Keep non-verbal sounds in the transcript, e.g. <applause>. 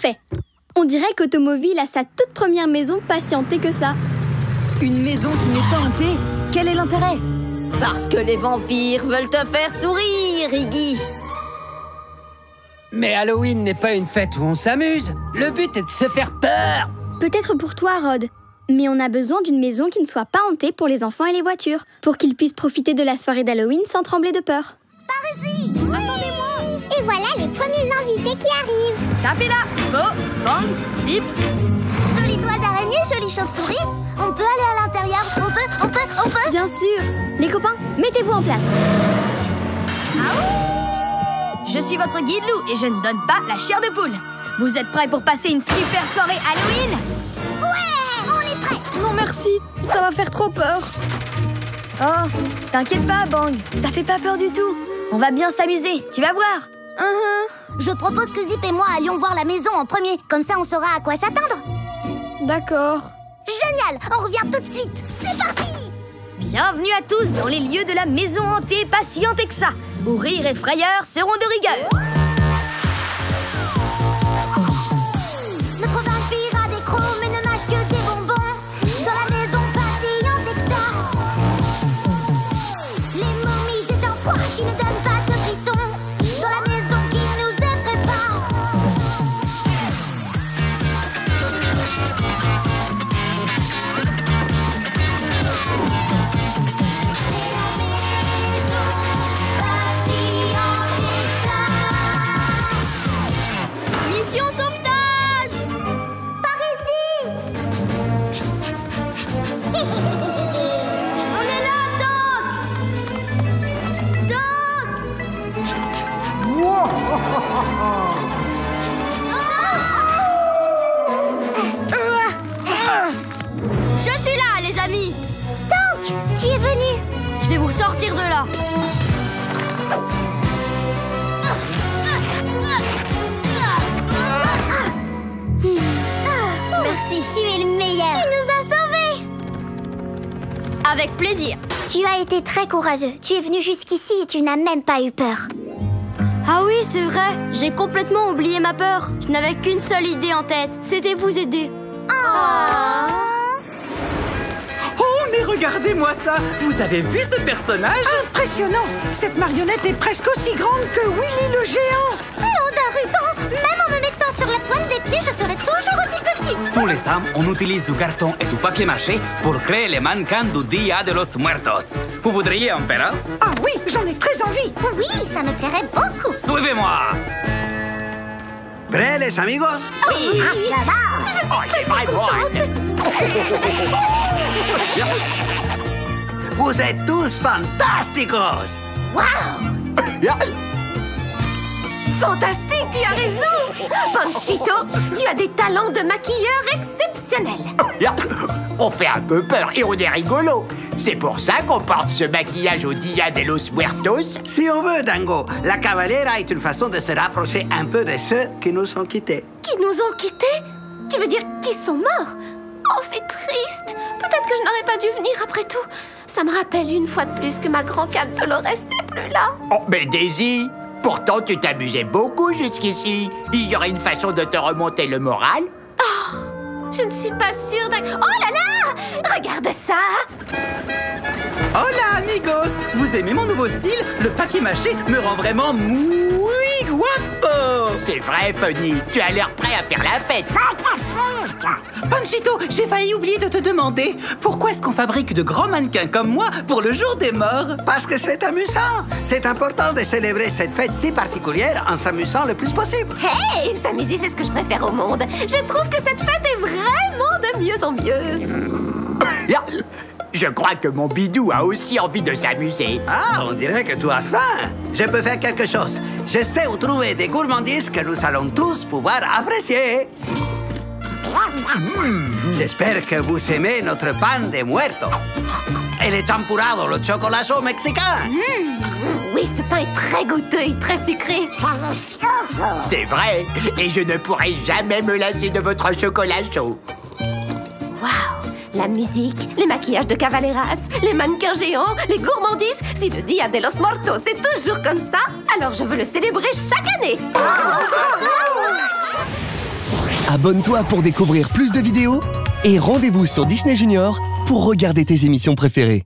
Parfait On dirait qu'Automobile a sa toute première maison pas si hantée que ça. Une maison qui n'est pas hantée Quel est l'intérêt? Parce que les vampires veulent te faire sourire, Iggy Mais Halloween n'est pas une fête où on s'amuse. Le but est de se faire peur. Peut-être pour toi, Rod. Mais on a besoin d'une maison qui ne soit pas hantée pour les enfants et les voitures, pour qu'ils puissent profiter de la soirée d'Halloween sans trembler de peur. Par ici Attendez-moi Et voilà les premiers invités qui arrivent. Tapez là Go, bang, zip. Jolie toile d'araignée, jolie chauve-souris. On peut aller à l'intérieur. On peut, on peut, on peut. Bien sûr. Les copains, mettez-vous en place. Je suis votre guide loup et je ne donne pas la chair de poule. Vous êtes prêts pour passer une super soirée Halloween? Ouais On est prêts. Non merci, ça va faire trop peur. Oh, t'inquiète pas, Bang. Ça fait pas peur du tout. On va bien s'amuser, tu vas voir Uh-huh. Je propose que Zip et moi allions voir la maison en premier. Comme ça on saura à quoi s'attendre. D'accord. Génial. On revient tout de suite. C'est parti. Bienvenue à tous dans les lieux de la maison hantée pas si hantée que ça. Où rire et frayeur seront de rigueur Je suis là, les amis. Doc Tu es venu. Je vais vous sortir de là. Merci, tu es le meilleur. Tu nous as sauvés. Avec plaisir. Tu as été très courageux. Tu es venu jusqu'ici et tu n'as même pas eu peur Ah oui, c'est vrai. J'ai complètement oublié ma peur. Je n'avais qu'une seule idée en tête, c'était vous aider. Oh, mais regardez-moi ça. Vous avez vu ce personnage? Impressionnant. Cette marionnette est presque aussi grande que Willy le géant Tous les ans, on utilise du carton et du papier mâché pour créer les mannequins du Dia de los Muertos. Vous voudriez en faire un? Ah oui, j'en ai très envie. Oui, ça me plairait beaucoup. Suivez-moi. ¿Prêts, les amigos? Oui. <laughs> Vous êtes tous fantásticos! Fantastique, tu as raison Panchito, tu as des talents de maquilleur exceptionnels <laughs> On fait un peu peur et on est rigolo. C'est pour ça qu'on porte ce maquillage au Dia de los Muertos. Si on veut, Dango, la cavalera est une façon de se rapprocher un peu de ceux qui nous ont quittés. Qui nous ont quittés? Tu veux dire qu'ils sont morts? Oh, c'est triste Peut-être que je n'aurais pas dû venir après tout. Ça me rappelle une fois de plus que ma grand-cate Dolores n'est plus là. Oh, mais Daisy, pourtant tu t'amusais beaucoup jusqu'ici. Il y aurait une façon de te remonter le moral. Je ne suis pas sûre d'un... Oh là là! Regarde ça! Hola, amigos! Vous aimez mon nouveau style? Le papier mâché me rend vraiment muy guapo C'est vrai, Funny, tu as l'air prêt à faire la fête. Panchito, j'ai failli oublier de te demander Pourquoi est-ce qu'on fabrique de grands mannequins comme moi pour le jour des morts? Parce que c'est amusant. C'est important de célébrer cette fête si particulière en s'amusant le plus possible. Hey S'amuser, c'est ce que je préfère au monde. Je trouve que cette fête est vraiment de mieux en mieux. <laughs> Je crois que mon bidou a aussi envie de s'amuser. Ah, on dirait que tu as faim. Je peux faire quelque chose. Je sais où trouver des gourmandises que nous allons tous pouvoir apprécier. J'espère que vous aimez notre pan de muerto. Et le champurrado, le chocolat chaud mexicain. Oui, ce pain est très goûteux et très sucré. C'est vrai, et je ne pourrai jamais me lasser de votre chocolat chaud. La musique, les maquillages de Cavaleras, les mannequins géants, les gourmandises. Si le Dia de los Mortos est toujours comme ça, alors je veux le célébrer chaque année. Abonne-toi pour découvrir plus de vidéos et rendez-vous sur Disney Junior pour regarder tes émissions préférées.